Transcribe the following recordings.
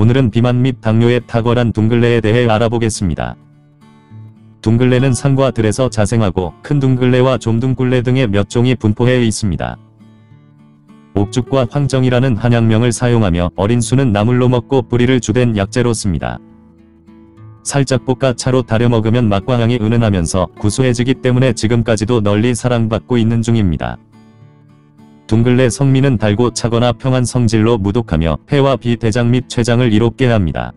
오늘은 비만 및 당뇨에 탁월한 둥글레에 대해 알아보겠습니다. 둥글레는 산과 들에서 자생하고 큰 둥글레와 좀둥굴레 등의 몇 종이 분포해 있습니다. 옥죽과 황정이라는 한약명을 사용하며 어린 수는 나물로 먹고 뿌리를 주된 약재로 씁니다. 살짝 볶아 차로 달여 먹으면 맛과 향이 은은하면서 구수해지기 때문에 지금까지도 널리 사랑받고 있는 중입니다. 둥글레 성미는 달고 차거나 평한 성질로 무독하며 폐와 비대장 및 췌장을 이롭게 합니다.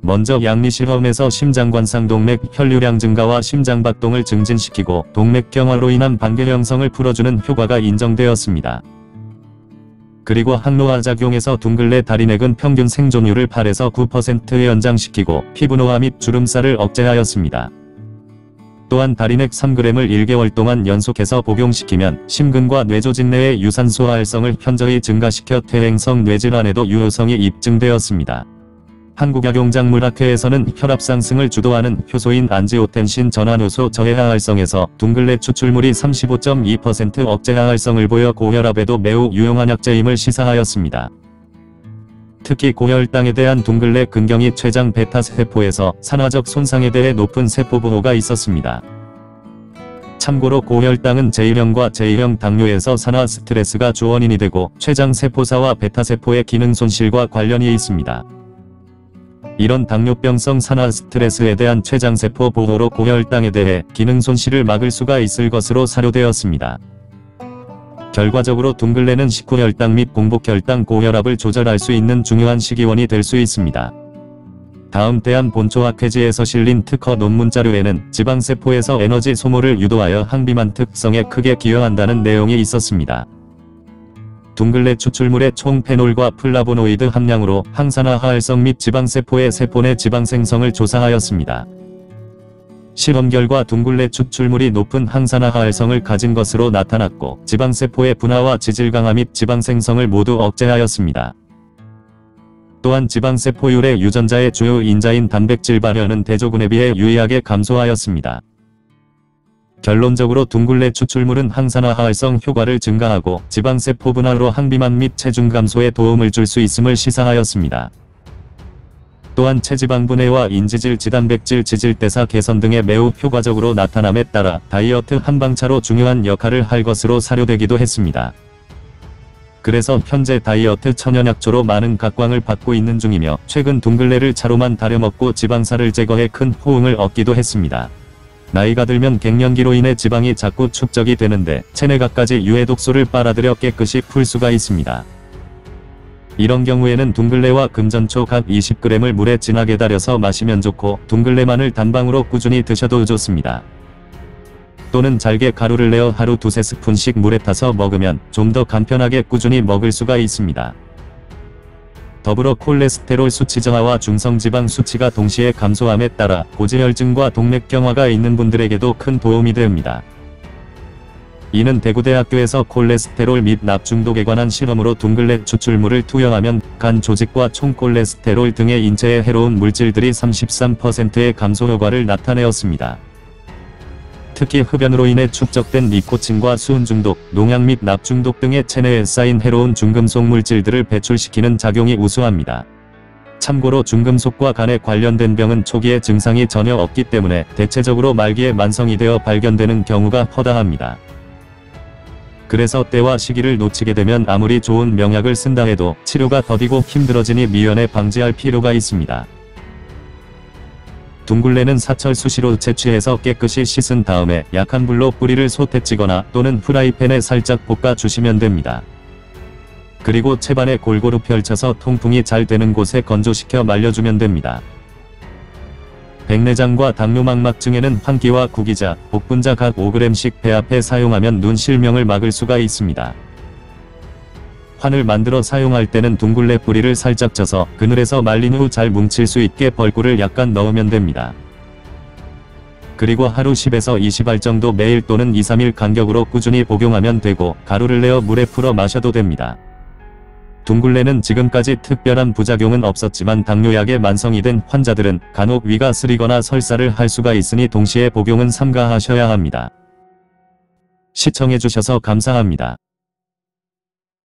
먼저 양리실험에서 심장관상 동맥 혈류량 증가와 심장박동을 증진시키고 동맥 경화로 인한 반개 형성을 풀어주는 효과가 인정되었습니다. 그리고 항노화 작용에서 둥글레 다리넥은 평균 생존율을 8에서 9% 연장시키고 피부노화 및 주름살을 억제하였습니다. 또한 달인 액 3g을 1개월 동안 연속해서 복용시키면 심근과 뇌조직 내의 유산소 활성을 현저히 증가시켜 퇴행성 뇌질환에도 유효성이 입증되었습니다. 한국약용작물학회에서는 혈압 상승을 주도하는 효소인 안지오텐신 전환효소 저해 활성에서 둥글레 추출물이 35.2% 억제 활성을 보여 고혈압에도 매우 유용한 약재임을 시사하였습니다. 특히 고혈당에 대한 둥글레 근경이 췌장 베타 세포에서 산화적 손상에 대해 높은 세포 보호가 있었습니다. 참고로 고혈당은 제1형과 제2형 당뇨에서 산화 스트레스가 주원인이 되고 췌장 세포사와 베타 세포의 기능 손실과 관련이 있습니다. 이런 당뇨병성 산화 스트레스에 대한 췌장세포 보호로 고혈당에 대해 기능 손실을 막을 수가 있을 것으로 사료되었습니다. 결과적으로 둥글레는 식후혈당 및 공복혈당 고혈압을 조절할 수 있는 중요한 식이원이 될 수 있습니다. 다음 대한 본초학회지에서 실린 특허 논문 자료에는 지방세포에서 에너지 소모를 유도하여 항비만 특성에 크게 기여한다는 내용이 있었습니다. 둥글레 추출물의 총 페놀과 플라보노이드 함량으로 항산화 활성 및 지방세포의 세포 내 지방 생성을 조사하였습니다. 실험 결과 둥글레 추출물이 높은 항산화 활성을 가진 것으로 나타났고 지방세포의 분화와 지질 강화 및 지방 생성을 모두 억제하였습니다. 또한 지방세포율의 유전자의 주요 인자인 단백질 발현은 대조군에 비해 유의하게 감소하였습니다. 결론적으로 둥글레 추출물은 항산화 활성 효과를 증가하고 지방세포 분할로 항비만 및 체중 감소에 도움을 줄 수 있음을 시사하였습니다. 또한 체지방 분해와 인지질 지단백질 지질대사 개선 등에 매우 효과적으로 나타남에 따라 다이어트 한방차로 중요한 역할을 할 것으로 사료되기도 했습니다. 그래서 현재 다이어트 천연약초로 많은 각광을 받고 있는 중이며 최근 둥글레를 차로만 다려먹고 지방살을 제거해 큰 호응을 얻기도 했습니다. 나이가 들면 갱년기로 인해 지방이 자꾸 축적이 되는데 체내각까지 유해 독소를 빨아들여 깨끗이 풀 수가 있습니다. 이런 경우에는 둥글레와 금전초 각 20g을 물에 진하게 달여서 마시면 좋고 둥글레만을 단방으로 꾸준히 드셔도 좋습니다. 또는 잘게 가루를 내어 하루 두세 스푼씩 물에 타서 먹으면 좀 더 간편하게 꾸준히 먹을 수가 있습니다. 더불어 콜레스테롤 수치 저하와 중성지방 수치가 동시에 감소함에 따라 고지혈증과 동맥경화가 있는 분들에게도 큰 도움이 됩니다. 이는 대구대학교에서 콜레스테롤 및 납중독에 관한 실험으로 둥글레 추출물을 투여하면 간 조직과 총콜레스테롤 등의 인체에 해로운 물질들이 33%의 감소 효과를 나타내었습니다. 특히 흡연으로 인해 축적된 니코틴과 수은 중독, 농약 및 납중독 등의 체내에 쌓인 해로운 중금속 물질들을 배출시키는 작용이 우수합니다. 참고로 중금속과 간에 관련된 병은 초기에 증상이 전혀 없기 때문에 대체적으로 말기에 만성이 되어 발견되는 경우가 허다합니다. 그래서 때와 시기를 놓치게 되면 아무리 좋은 명약을 쓴다 해도 치료가 더디고 힘들어지니 미연에 방지할 필요가 있습니다. 둥글레는 사철 수시로 채취해서 깨끗이 씻은 다음에 약한 불로 뿌리를 솥에 찌거나 또는 프라이팬에 살짝 볶아 주시면 됩니다. 그리고 채반에 골고루 펼쳐서 통풍이 잘 되는 곳에 건조시켜 말려주면 됩니다. 백내장과 당뇨망막증에는 환기와 구기자, 복분자 각 5g씩 배합해 사용하면 눈 실명을 막을 수가 있습니다. 환을 만들어 사용할 때는 둥글레 뿌리를 살짝 쪄서 그늘에서 말린 후 잘 뭉칠 수 있게 벌꿀을 약간 넣으면 됩니다. 그리고 하루 10에서 20알 정도 매일 또는 2, 3일 간격으로 꾸준히 복용하면 되고 가루를 내어 물에 풀어 마셔도 됩니다. 둥글레는 지금까지 특별한 부작용은 없었지만 당뇨약에 만성이 된 환자들은 간혹 위가 쓰리거나 설사를 할 수가 있으니 동시에 복용은 삼가하셔야 합니다. 시청해주셔서 감사합니다.